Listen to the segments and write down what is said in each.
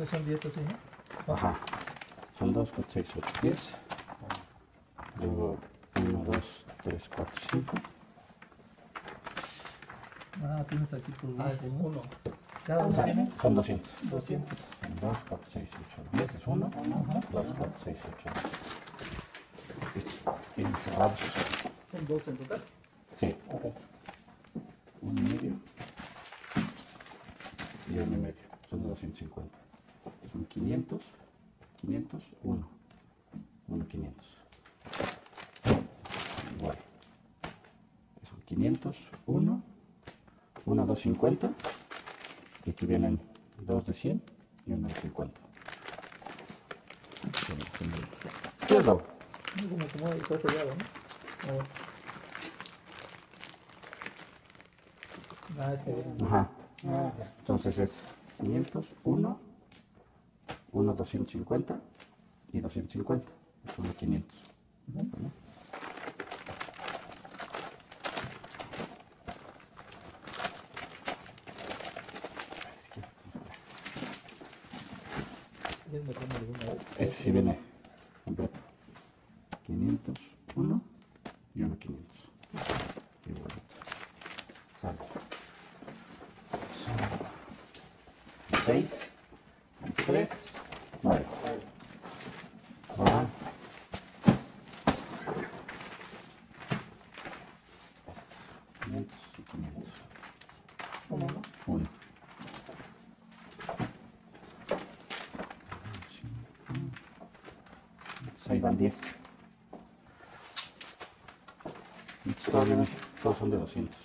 que son 10 así, ¿no? Ajá. Son 2, 4, 6, 8, 10. Luego 1, 2, 3, 4, 5. Ah, tienes aquí por grupo, ah, es ¿no? uno. Cada uno tiene. Son 200. 200. 2, 4, 6, 8, 10 es 1. 2, 4, 6, 8, 10. Estos vienen cerrados. ¿Son 2 en total? Sí. Ok. Un y medio. Y uno y medio. Son 250 es un 500, 500, 1, 1, 500. Igual. Es un 500, 1, 1, 250. Y aquí vienen 2 de 100 y 1 de 50. ¿Qué es lo? Como que sellado, ¿no? Nada, es que... Ajá. Entonces es 500, 1, 1, 250 y 250. Es 1, 500. ¿no? ¿Quieres meterme alguna vez? Ese sí viene completo. 500, 1 y 1, 500. Igualito. Sale. Son 6, 3, 9. Ahora. 500 y 500. 1. Ahí van 10. Y todavía no- todos son de 200.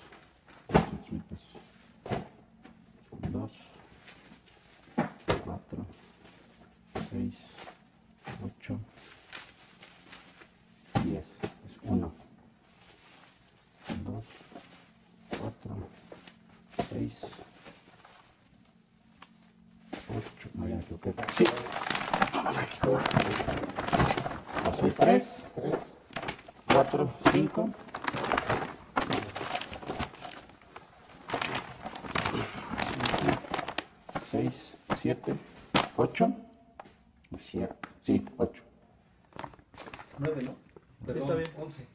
200 mil pesos. 2, 4, 6, 8, 10. Es 1. 2, 4, 6, 8. No, ya me equivoqué. Sí. Son 3, 4, 5. 6, 7, 8. Es cierto. Sí, 8. 9, ¿no? Sí, está bien. 11.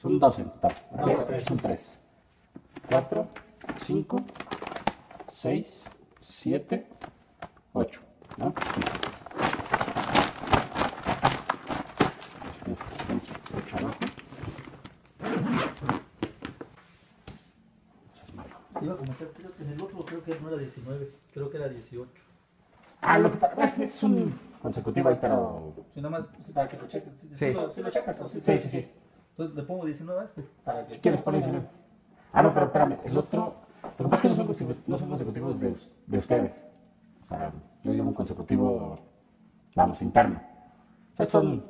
Son 12 en total. Doce, tres. Son 3. 4, 5, 6, 7, 8. ¿No? Iba a comentar, creo que en el otro creo que no era 19, creo que era 18. Ah, lo que pasa es un consecutivo ahí, pero. Si nada más, Para que lo cheques. Si, Sí. lo, si lo checas o si Sí, sí, sí. entonces le pongo 19 a este. Para que quieres poner 19. Ah, no, pero espérame, el otro. Lo que pasa es que no son, consecu- no son consecutivos de, us- de ustedes. O sea, yo digo un consecutivo, vamos, interno. O sea, estos son,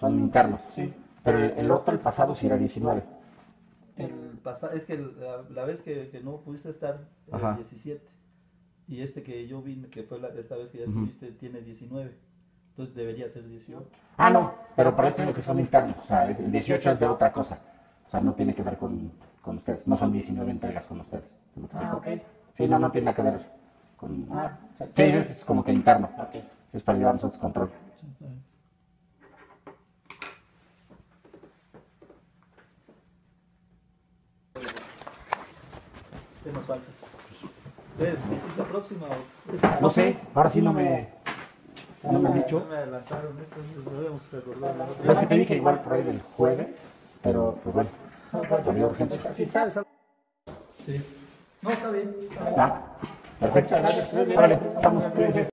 son internos. Sí. Pero el, el otro, el pasado, sí era 19. El pasa, es que la, la vez que, que no pudiste estar, era Ajá. 17. Y este que yo vine, que fue la, esta vez que ya estuviste, tiene 19. Entonces debería ser 18. Ah, no, pero por ahí tengo que son internos. O sea, el 18 es de otra cosa. O sea, no tiene que ver con, con ustedes. No son 19 entregas con ustedes. ¿Se me explico? Ah, ok. Sí, no, no tiene nada que ver con. Ah, o sea, Sí, es como que interno. Ok. Es para llevar nosotros control. ¿Qué nos falta? ¿Es visita próxima o No sé, ahora sí no me. No me han dicho. No me adelantaron esto, nos debemos recordar. No es que te dije igual por ahí del jueves, pero pues bueno, había urgencia. Sí, sabes. Sí. No, está bien. Ah, perfecto. Órale, estamos. cuídense.